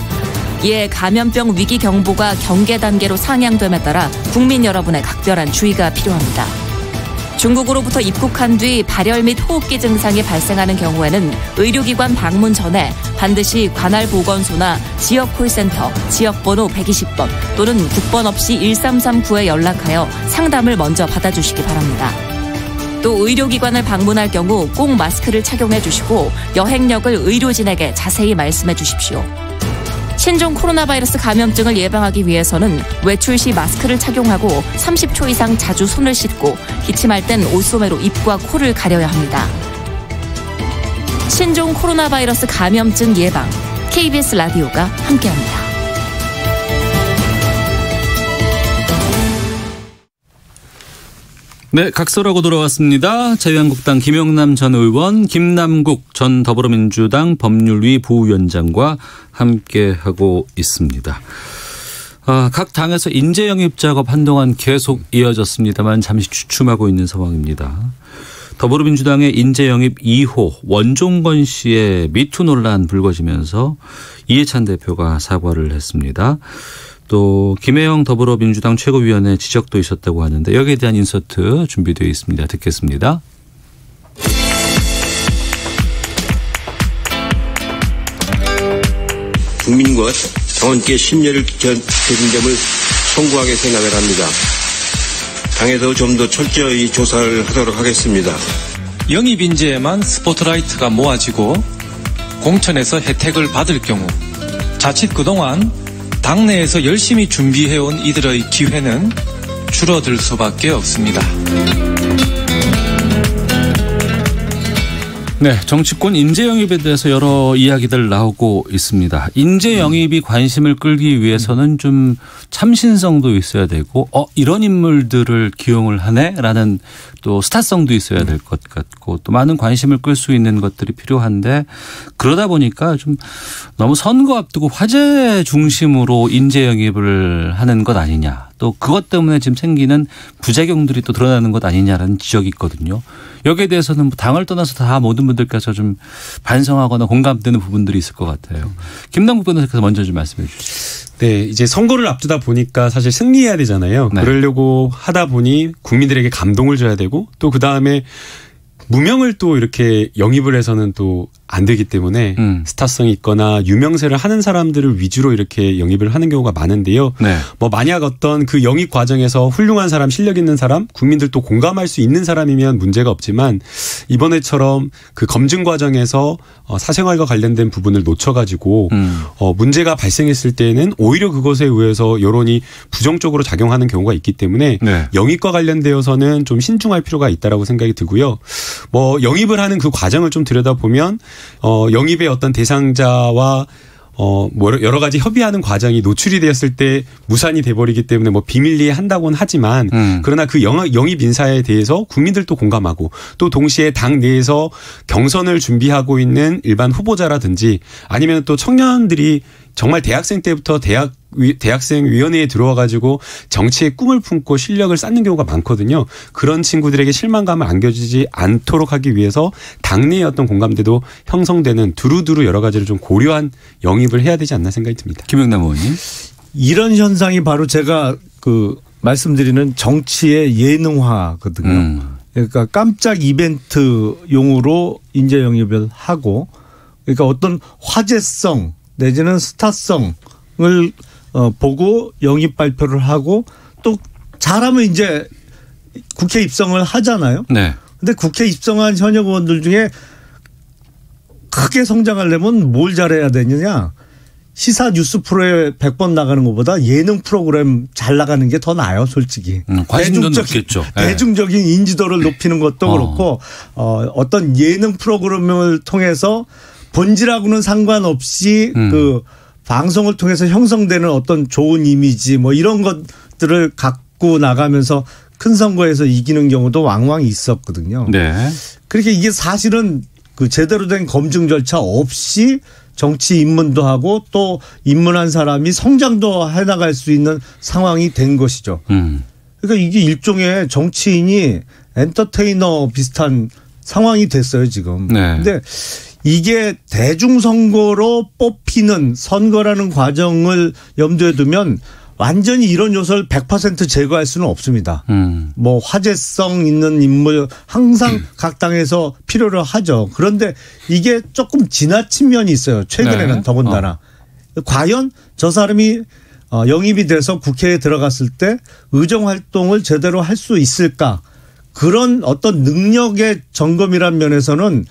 Speaker 9: 이에 감염병 위기 경보가 경계 단계로 상향됨에 따라 국민 여러분의 각별한 주의가 필요합니다. 중국으로부터 입국한 뒤 발열 및 호흡기 증상이 발생하는 경우에는 의료기관 방문 전에 반드시 관할 보건소나 지역 콜센터, 지역번호 120번 또는 국번 없이 1339에 연락하여 상담을 먼저 받아주시기 바랍니다. 또 의료기관을 방문할 경우 꼭 마스크를 착용해 주시고 여행력을 의료진에게 자세히 말씀해 주십시오. 신종 코로나 바이러스 감염증을 예방하기 위해서는 외출 시 마스크를 착용하고 30초 이상 자주 손을 씻고 기침할 땐 옷소매로 입과 코를 가려야 합니다. 신종 코로나 바이러스 감염증 예방 KBS 라디오가 함께합니다.
Speaker 2: 네, 각서라고 돌아왔습니다. 자유한국당 김영남 전 의원, 김남국 전 더불어민주당 법률위 부위원장과 함께 하고 있습니다. 아, 각 당에서 인재 영입 작업 한동안 계속 이어졌습니다만 잠시 주춤하고 있는 상황입니다. 더불어민주당의 인재 영입 2호 원종건 씨의 미투 논란 불거지면서 이해찬 대표가 사과를 했습니다. 또 김혜영 더불어민주당 최고위원의 지적도 있었다고 하는데 여기에 대한 인서트 준비되어 있습니다. 듣겠습니다.
Speaker 5: 국민과 당원께 심려를 끼친 점을 송구하게 생각을 합니다. 당에서 좀 더 철저히 조사를 하도록 하겠습니다.
Speaker 10: 영입 인재에만 스포트라이트가 모아지고 공천에서 혜택을 받을 경우 자칫 그동안 당내에서 열심히 준비해온 이들의 기회는 줄어들 수밖에 없습니다.
Speaker 2: 네, 정치권 인재 영입에 대해서 여러 이야기들 나오고 있습니다. 인재 영입이 관심을 끌기 위해서는 좀 참신성도 있어야 되고, 어 이런 인물들을 기용을 하네라는 또 스타성도 있어야 될 것 같고, 또 많은 관심을 끌 수 있는 것들이 필요한데 그러다 보니까 좀 너무 선거 앞두고 화제 중심으로 인재 영입을 하는 것 아니냐. 또 그것 때문에 지금 생기는 부작용들이 또 드러나는 것 아니냐라는 지적이 있거든요. 여기에 대해서는 뭐 당을 떠나서 다 모든 분들께서 좀 반성하거나 공감되는 부분들이 있을 것 같아요. 김남국 변호사께서 먼저 좀 말씀해 주시죠.
Speaker 4: 네, 이제 선거를 앞두다 보니까 사실 승리해야 되잖아요.
Speaker 2: 네.
Speaker 4: 그러려고 하다 보니 국민들에게 감동을 줘야 되고 또 그 다음에 무명을 또 이렇게 영입을 해서는 또 안 되기 때문에
Speaker 2: 음.
Speaker 4: 스타성이 있거나 유명세를 하는 사람들을 위주로 이렇게 영입을 하는 경우가 많은데요.
Speaker 2: 네.
Speaker 4: 뭐 만약 어떤 그 영입 과정에서 훌륭한 사람, 실력 있는 사람, 국민들도 공감할 수 있는 사람이면 문제가 없지만 이번에처럼 그 검증 과정에서 어, 사생활과 관련된 부분을 놓쳐가지고
Speaker 2: 음.
Speaker 4: 어, 문제가 발생했을 때에는 오히려 그것에 의해서 여론이 부정적으로 작용하는 경우가 있기 때문에
Speaker 2: 네.
Speaker 4: 영입과 관련되어서는 좀 신중할 필요가 있다라고 생각이 들고요. 뭐 영입을 하는 그 과정을 좀 들여다보면 어 영입의 어떤 대상자와 어, 뭐 여러 가지 협의하는 과정이 노출이 되었을 때 무산이 돼버리기 때문에 뭐 비밀리에 한다고는 하지만
Speaker 2: 음.
Speaker 4: 그러나 그 영, 영입 인사에 대해서 국민들도 공감하고 또 동시에 당 내에서 경선을 준비하고 있는 일반 후보자라든지 아니면 또 청년들이 정말 대학생 때부터 대학 위- 대학생 위원회에 들어와 가지고 정치의 꿈을 품고 실력을 쌓는 경우가 많거든요. 그런 친구들에게 실망감을 안겨주지 않도록 하기 위해서 당내의 어떤 공감대도 형성되는 두루두루 여러 가지를 좀 고려한 영입을 해야 되지 않나 생각이 듭니다.
Speaker 2: 김영남 의원님.
Speaker 3: 이런 현상이 바로 제가 그 말씀드리는 정치의 예능화거든요.
Speaker 2: 음.
Speaker 3: 그러니까 깜짝 이벤트 용으로 인재 영입을 하고 그러니까 어떤 화제성 내지는 스타성을 어, 보고 영입 발표를 하고 또 잘하면 이제 국회 입성을 하잖아요.
Speaker 2: 네.
Speaker 3: 근데 국회 입성한 현역 의원들 중에 크게 성장하려면 뭘 잘해야 되느냐? 시사 뉴스 프로에 100번 나가는 것보다 예능 프로그램 잘 나가는 게 더 나아요, 솔직히.
Speaker 2: 음, 관심도 높겠죠. 예.
Speaker 3: 대중적인 인지도를 높이는 것도
Speaker 2: 어.
Speaker 3: 그렇고 어, 어떤 예능 프로그램을 통해서 본질하고는 상관없이
Speaker 2: 음.
Speaker 3: 그 방송을 통해서 형성되는 어떤 좋은 이미지 뭐 이런 것들을 갖고 나가면서 큰 선거에서 이기는 경우도 왕왕 있었거든요.
Speaker 2: 네.
Speaker 3: 그렇게 이게 사실은 그 제대로 된 검증 절차 없이 정치 입문도 하고 또 입문한 사람이 성장도 해나갈 수 있는 상황이 된 것이죠.
Speaker 2: 음.
Speaker 3: 그러니까 이게 일종의 정치인이 엔터테이너 비슷한 상황이 됐어요, 지금.
Speaker 2: 네.
Speaker 3: 근데 이게 대중선거로 뽑히는 선거라는 과정을 염두에 두면 완전히 이런 요소를 100% 제거할 수는 없습니다.
Speaker 2: 음.
Speaker 3: 뭐 화제성 있는 인물 항상 각 당에서 필요로 하죠. 그런데 이게 조금 지나친 면이 있어요. 최근에는
Speaker 2: 네.
Speaker 3: 더군다나. 과연 저 사람이 어, 영입이 돼서 국회에 들어갔을 때 의정 활동을 제대로 할 수 있을까? 그런 어떤 능력의 점검이란 면에서는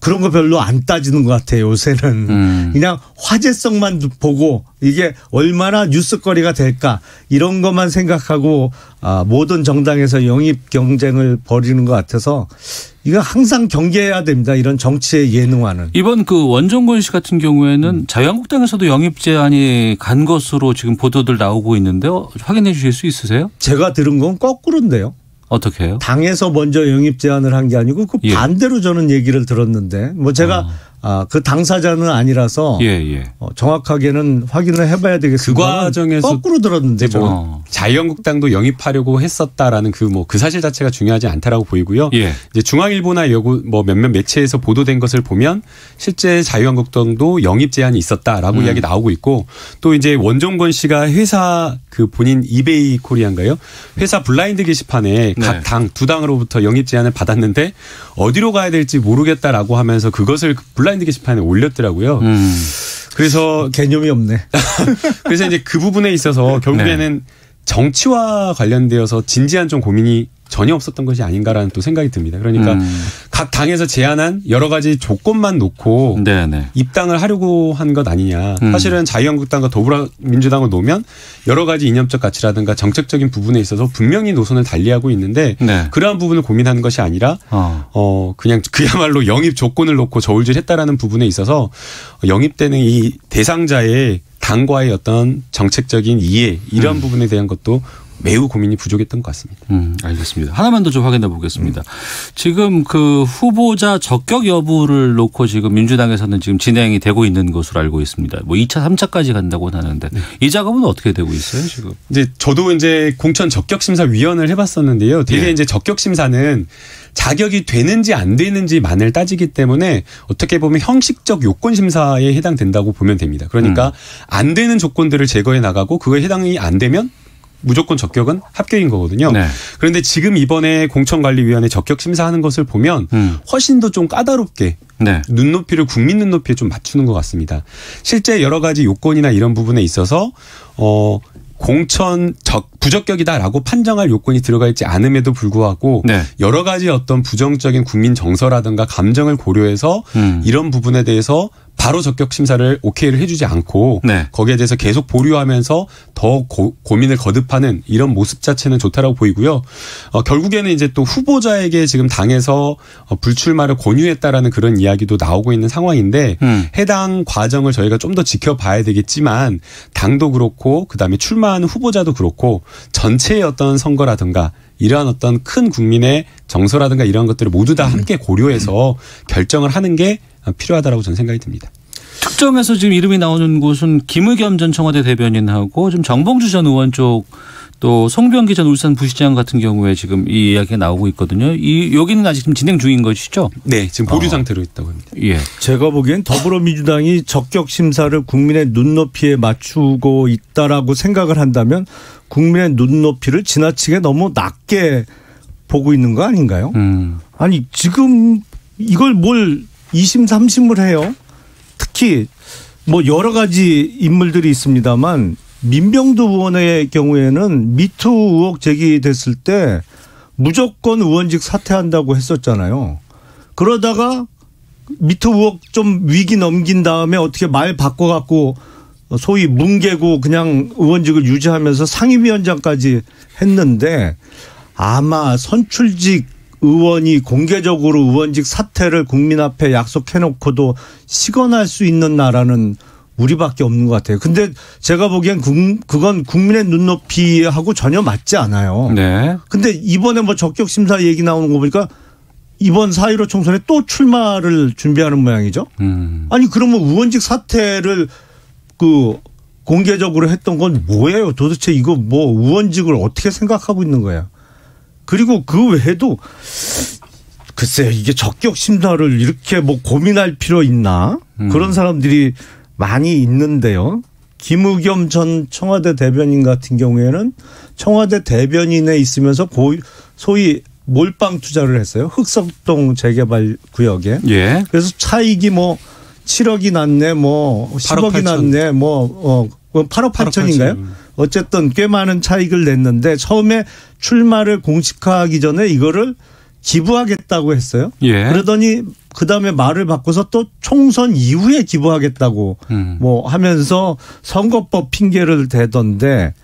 Speaker 3: 그런 거 별로 안 따지는 것 같아요, 요새는.
Speaker 2: 음.
Speaker 3: 그냥 화제성만 보고 이게 얼마나 뉴스거리가 될까 이런 것만 생각하고 아, 모든 정당에서 영입 경쟁을 벌이는 것 같아서 이거 항상 경계해야 됩니다. 이런 정치의 예능화는.
Speaker 2: 이번 그 원정권 씨 같은 경우에는 자유한국당에서도 영입 제안이 간 것으로 지금 보도들 나오고 있는데요. 확인해 주실 수 있으세요?
Speaker 3: 제가 들은 건 거꾸로인데요.
Speaker 2: 어떻게 해요?
Speaker 3: 당에서 먼저 영입 제안을 한 게 아니고 그
Speaker 2: 예.
Speaker 3: 반대로 저는 얘기를 들었는데 뭐 제가 아, 그 당사자는 아니라서
Speaker 2: 예, 예.
Speaker 3: 어, 정확하게는 확인을 해봐야 되겠습니다.
Speaker 4: 그 과정에서
Speaker 3: 거꾸로 들었는데
Speaker 4: 뭐
Speaker 3: 뭐.
Speaker 4: 자유한국당도 영입하려고 했었다라는 그뭐 그 사실 자체가 중요하지 않다라고 보이고요.
Speaker 2: 예.
Speaker 4: 이제 중앙일보나 여고 뭐 몇몇 매체에서 보도된 것을 보면 실제 자유한국당도 영입 제안이 있었다라고
Speaker 2: 음.
Speaker 4: 이야기 나오고 있고 또 이제 원종건 씨가 회사 그 본인 이베이 코리아인가요? 회사 블라인드 게시판에
Speaker 2: 네.
Speaker 4: 각당 두 당으로부터 영입 제안을 받았는데 어디로 가야 될지 모르겠다라고 하면서 그것을 그 블라인드 게시판에 올렸더라고요.
Speaker 2: 음.
Speaker 4: 그래서
Speaker 3: 개념이 없네.
Speaker 4: 그래서 이제 그 부분에 있어서 결국에는 정치와 관련되어서 진지한 좀 고민이 전혀 없었던 것이 아닌가라는 또 생각이 듭니다. 그러니까
Speaker 2: 음.
Speaker 4: 각 당에서 제안한 여러 가지 조건만 놓고
Speaker 2: 네, 네.
Speaker 4: 입당을 하려고 한 것 아니냐.
Speaker 2: 음.
Speaker 4: 사실은 자유한국당과 더불어민주당을 놓으면 여러 가지 이념적 가치라든가 정책적인 부분에 있어서 분명히 노선을 달리하고 있는데
Speaker 2: 네.
Speaker 4: 그러한 부분을 고민하는 것이 아니라
Speaker 2: 어.
Speaker 4: 어 그냥 그야말로 영입 조건을 놓고 저울질했다라는 부분에 있어서 영입되는 이 대상자의 당과의 어떤 정책적인 이해 이런
Speaker 2: 음.
Speaker 4: 부분에 대한 것도 매우 고민이 부족했던 것 같습니다.
Speaker 2: 음, 알겠습니다. 하나만 더 좀 확인해 보겠습니다. 지금 그 후보자 적격 여부를 놓고 지금 민주당에서는 지금 진행이 되고 있는 것으로 알고 있습니다. 뭐 2차, 3차까지 간다고 하는데 이 작업은 어떻게 되고 있어요, 지금?
Speaker 4: 이제 저도 이제 공천 적격 심사 위원을 해봤었는데요. 되게
Speaker 2: 예.
Speaker 4: 이제 적격 심사는 자격이 되는지 안 되는지만을 따지기 때문에 어떻게 보면 형식적 요건 심사에 해당된다고 보면 됩니다. 그러니까 안 되는 조건들을 제거해 나가고 그거에 해당이 안 되면 무조건 적격은 합격인 거거든요.
Speaker 2: 네.
Speaker 4: 그런데 지금 이번에 공천관리위원회 적격 심사하는 것을 보면
Speaker 2: 음.
Speaker 4: 훨씬 더 좀 까다롭게
Speaker 2: 네.
Speaker 4: 눈높이를 국민 눈높이에 좀 맞추는 것 같습니다. 실제 여러 가지 요건이나 이런 부분에 있어서 어 공천 적 부적격이다라고 판정할 요건이 들어가 있지 않음에도 불구하고
Speaker 2: 네.
Speaker 4: 여러 가지 어떤 부정적인 국민 정서라든가 감정을 고려해서
Speaker 2: 음.
Speaker 4: 이런 부분에 대해서 바로 적격 심사를 오케이를 해주지 않고
Speaker 2: 네.
Speaker 4: 거기에 대해서 계속 보류하면서 더 고, 민을 거듭하는 이런 모습 자체는 좋다라고 보이고요. 어, 결국에는 이제 또 후보자에게 지금 당에서 어, 불출마를 권유했다라는 그런 이야기도 나오고 있는 상황인데
Speaker 2: 음.
Speaker 4: 해당 과정을 저희가 좀 더 지켜봐야 되겠지만 당도 그렇고 그다음에 출마하는 후보자도 그렇고 전체의 어떤 선거라든가 이러한 어떤 큰 국민의 정서라든가 이런 것들을 모두 다 함께 고려해서 결정을 하는 게 필요하다라고 저는 생각이 듭니다.
Speaker 2: 특정해서 지금 이름이 나오는 곳은 김의겸 전 청와대 대변인하고 좀 정봉주 전 의원 쪽 또 송병기 전 울산 부시장 같은 경우에 지금 이 이야기가 나오고 있거든요. 이 여기는 아직 지금 진행 중인 것이죠?
Speaker 4: 네, 지금 보류
Speaker 2: 어.
Speaker 4: 상태로 있다고 합니다.
Speaker 2: 예.
Speaker 3: 제가 보기엔 더불어민주당이 적격 심사를 국민의 눈높이에 맞추고 있다라고 생각을 한다면 국민의 눈높이를 지나치게 너무 낮게 보고 있는 거 아닌가요?
Speaker 2: 음.
Speaker 3: 아니 지금 이걸 뭘 2심 3심을 해요? 특히 뭐 여러 가지 인물들이 있습니다만 민병두 의원의 경우에는 미투 의혹 제기됐을 때 무조건 의원직 사퇴한다고 했었잖아요. 그러다가 미투 의혹 좀 위기 넘긴 다음에 어떻게 말 바꿔갖고 소위 뭉개고 그냥 의원직을 유지하면서 상임위원장까지 했는데 아마 선출직 의원이 공개적으로 의원직 사퇴를 국민 앞에 약속해놓고도 시건할 수 있는 나라는 우리밖에 없는 것 같아요. 근데 제가 보기엔 그건 국민의 눈높이하고 전혀 맞지 않아요.
Speaker 2: 네.
Speaker 3: 근데 이번에 뭐 적격 심사 얘기 나오는 거 보니까 이번 4.15 총선에 또 출마를 준비하는 모양이죠.
Speaker 2: 음.
Speaker 3: 아니 그러면 의원직 사퇴를 그 공개적으로 했던 건 뭐예요? 도대체 이거 뭐 의원직을 어떻게 생각하고 있는 거야? 그리고 그 외에도 글쎄 이게 적격 심사를 이렇게 뭐 고민할 필요 있나?
Speaker 2: 음.
Speaker 3: 그런 사람들이 많이 있는데요. 김의겸 전 청와대 대변인 같은 경우에는 청와대 대변인에 있으면서 고 소위 몰빵 투자를 했어요. 흑석동 재개발 구역에.
Speaker 2: 예.
Speaker 3: 그래서 차익이 뭐 7억이 났네, 뭐 10억이
Speaker 4: 8억
Speaker 3: 났네, 뭐, 어, 8억 8천인가요? 어쨌든 꽤 많은 차익을 냈는데 처음에 출마를 공식화하기 전에 이거를 기부하겠다고 했어요.
Speaker 2: 예.
Speaker 3: 그러더니 그 다음에 말을 바꿔서 또 총선 이후에 기부하겠다고
Speaker 2: 음.
Speaker 3: 뭐 하면서 선거법 핑계를 대던데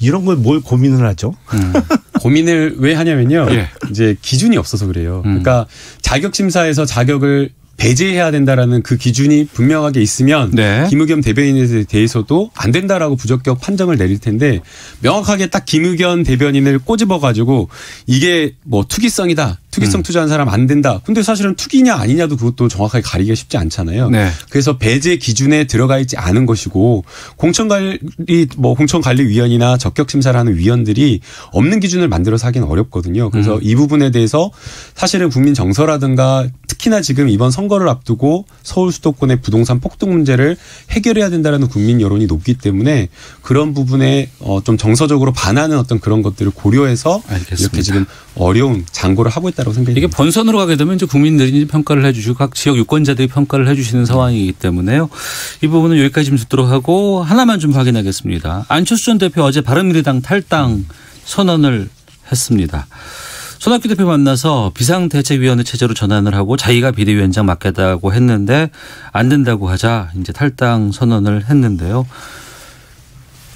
Speaker 3: 이런 걸 뭘 고민을 하죠?
Speaker 2: 음.
Speaker 4: 고민을 왜 하냐면요.
Speaker 2: 예.
Speaker 4: 이제 기준이 없어서 그래요.
Speaker 2: 음.
Speaker 4: 그러니까 자격 심사에서 자격을 배제해야 된다라는 그 기준이 분명하게 있으면
Speaker 2: 네.
Speaker 4: 김의겸 대변인에 대해서도 안 된다라고 부적격 판정을 내릴 텐데 명확하게 딱 김의겸 대변인을 꼬집어 가지고 이게 뭐 투기성이다. 투기성
Speaker 2: 음.
Speaker 4: 투자한 사람 안 된다. 근데 사실은 투기냐 아니냐도 그것도 정확하게 가리기가 쉽지 않잖아요.
Speaker 2: 네.
Speaker 4: 그래서 배제 기준에 들어가 있지 않은 것이고 공천관리 뭐 공천관리위원이나 적격 심사라는 위원들이 없는 기준을 만들어서 하기는 어렵거든요. 그래서
Speaker 2: 음.
Speaker 4: 이 부분에 대해서 사실은 국민 정서라든가 특히나 지금 이번 선거를 앞두고 서울 수도권의 부동산 폭등 문제를 해결해야 된다라는 국민 여론이 높기 때문에 그런 부분에 어좀 정서적으로 반하는 어떤 그런 것들을 고려해서
Speaker 2: 알겠습니다.
Speaker 4: 이렇게 지금 어려운 장고를 하고 있다고 생각이
Speaker 2: 이게. 본선으로 가게 되면 이제 국민들이 평가를 해주시고 각 지역 유권자들이 평가를 해주시는 상황이기 때문에요. 이 부분은 여기까지 좀 듣도록 하고 하나만 좀 확인하겠습니다. 안철수 전 대표 어제 바른미래당 탈당 선언을 했습니다. 손학규 대표 만나서 비상대책위원회 체제로 전환을 하고 자기가 비대위원장 맡겠다고 했는데 안 된다고 하자 이제 탈당 선언을 했는데요.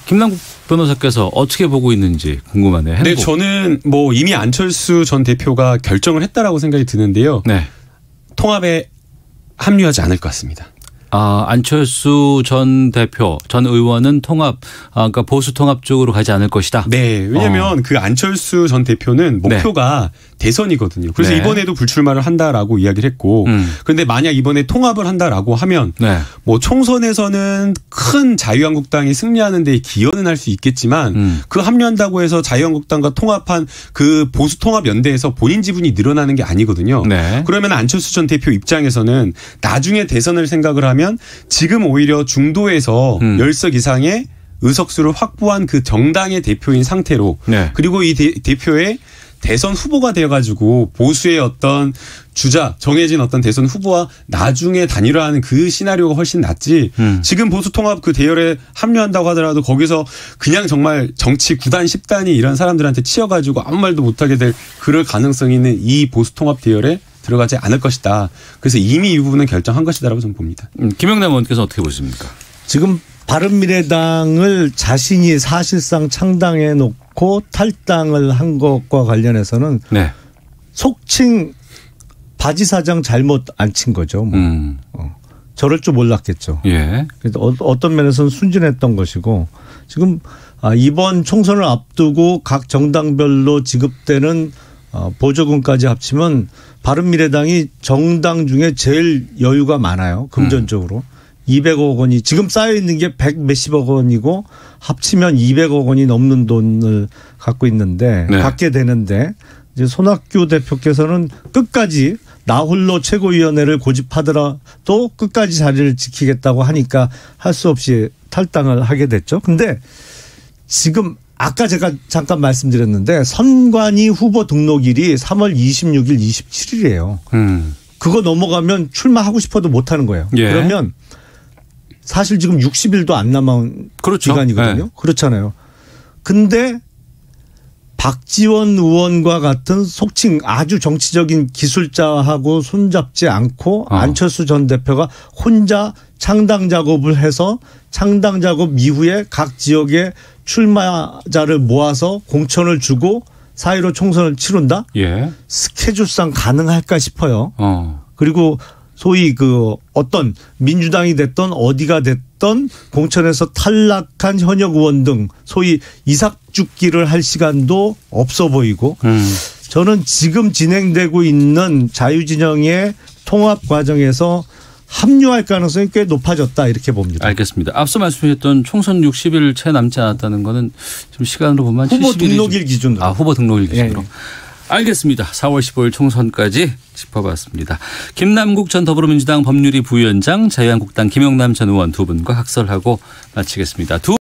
Speaker 2: 김남국 변호사께서 어떻게 보고 있는지 궁금하네요.
Speaker 4: 네,
Speaker 2: 행보.
Speaker 4: 저는 뭐 이미 안철수 전 대표가 결정을 했다라고 생각이 드는데요.
Speaker 2: 네.
Speaker 4: 통합에 합류하지 않을 것 같습니다.
Speaker 2: 아, 안철수 전 대표, 전 의원은 통합, 아, 그러니까 보수 통합 쪽으로 가지 않을 것이다.
Speaker 4: 네, 왜냐하면
Speaker 2: 어.
Speaker 4: 그 안철수 전 대표는 목표가 대선이거든요. 그래서
Speaker 2: 네.
Speaker 4: 이번에도 불출마를 한다라고 이야기를 했고,
Speaker 2: 음.
Speaker 4: 그런데 만약 이번에 통합을 한다라고 하면
Speaker 2: 네.
Speaker 4: 뭐 총선에서는 큰 자유한국당이 승리하는 데 기여는 할 수 있겠지만
Speaker 2: 음.
Speaker 4: 그 합류한다고 해서 자유한국당과 통합한 그 보수 통합 연대에서 본인 지분이 늘어나는 게 아니거든요.
Speaker 2: 네.
Speaker 4: 그러면 안철수 전 대표 입장에서는 나중에 대선을 생각을 하면 지금 오히려 중도에서
Speaker 2: 음.
Speaker 4: 열석 이상의 의석수를 확보한 그 정당의 대표인 상태로
Speaker 2: 네.
Speaker 4: 그리고 이 대, 대표의 대선 후보가 되어가지고 보수의 어떤 주자 정해진 어떤 대선 후보와 나중에 단일화하는 그 시나리오가 훨씬 낫지.
Speaker 2: 음.
Speaker 4: 지금 보수 통합 그 대열에 합류한다고 하더라도 거기서 그냥 정말 정치 9단 10단이 이런 사람들한테 치여가지고 아무 말도 못하게 될 그럴 가능성이 있는 이 보수 통합 대열에 들어가지 않을 것이다. 그래서 이미 이 부분은 결정한 것이다라고 저는 봅니다.
Speaker 2: 음, 김영남 의원께서 어떻게 보십니까?
Speaker 3: 지금 바른미래당을 자신이 사실상 창당해 놓고 탈당을 한 것과 관련해서는
Speaker 2: 네.
Speaker 3: 속칭 바지 사장 잘못 안 친 거죠. 뭐.
Speaker 2: 음.
Speaker 3: 저럴 줄 몰랐겠죠.
Speaker 2: 예.
Speaker 3: 그래서 어- 어떤 면에서는 순진했던 것이고 지금 아, 이번 총선을 앞두고 각 정당별로 지급되는 어, 보조금까지 합치면 바른미래당이 정당 중에 제일 여유가 많아요. 금전적으로. 200억 원이 지금 쌓여 있는 게 100 몇십억 원이고 합치면 200억 원이 넘는 돈을 갖고 있는데
Speaker 2: 네.
Speaker 3: 갖게 되는데 이제 손학규 대표께서는 끝까지 나 홀로 최고위원회를 고집하더라도 끝까지 자리를 지키겠다고 하니까 할 수 없이 탈당을 하게 됐죠. 근데 지금 아까 제가 잠깐 말씀드렸는데 선관위 후보 등록일이 3월 26일, 27일이에요.
Speaker 2: 음.
Speaker 3: 그거 넘어가면 출마하고 싶어도 못 하는 거예요.
Speaker 2: 예.
Speaker 3: 그러면 사실 지금 60일도 안 남은
Speaker 2: 그렇죠.
Speaker 3: 기간이거든요.
Speaker 2: 네.
Speaker 3: 그렇잖아요. 근데 박지원 의원과 같은 속칭 아주 정치적인 기술자하고 손잡지 않고
Speaker 2: 어.
Speaker 3: 안철수 전 대표가 혼자 창당 작업을 해서 창당 작업 이후에 각 지역에 출마자를 모아서 공천을 주고 사이로 총선을 치른다?
Speaker 2: 예.
Speaker 3: 스케줄상 가능할까 싶어요.
Speaker 2: 어.
Speaker 3: 그리고 소위 그 어떤 민주당이 됐던 어디가 됐던 공천에서 탈락한 현역 의원 등 소위 이삭 죽기를 할 시간도 없어 보이고
Speaker 2: 음.
Speaker 3: 저는 지금 진행되고 있는 자유진영의 통합 과정에서 합류할 가능성이 꽤 높아졌다 이렇게 봅니다.
Speaker 2: 알겠습니다. 앞서 말씀하셨던 총선 60일 채 남지 않았다는 거는 지금 시간으로 보면
Speaker 3: 후보
Speaker 2: 70일이
Speaker 3: 등록일 기준으로.
Speaker 2: 아, 후보 등록일 기준으로.
Speaker 3: 예, 예.
Speaker 2: 알겠습니다. 4월 15일 총선까지 짚어봤습니다. 김남국 전 더불어민주당 법률위 부위원장, 자유한국당 김영남 전 의원 두 분과 학설하고 마치겠습니다. 두